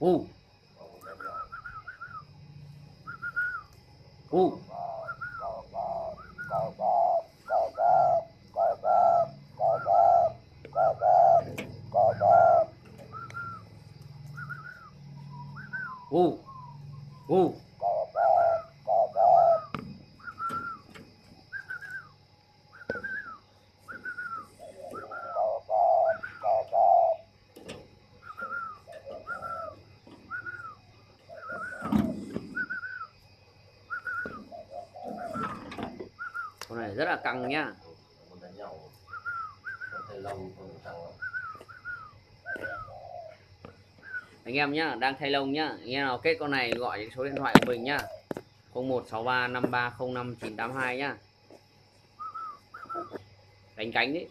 Ô. Ô. Ô. Ô. này, rất là căng nhá. Anh em nhá, đang thay lông nhá. Anh em nào kết con này gọi đến số điện thoại của mình nhá. 01635305 982 nhá. Đánh cánh đấy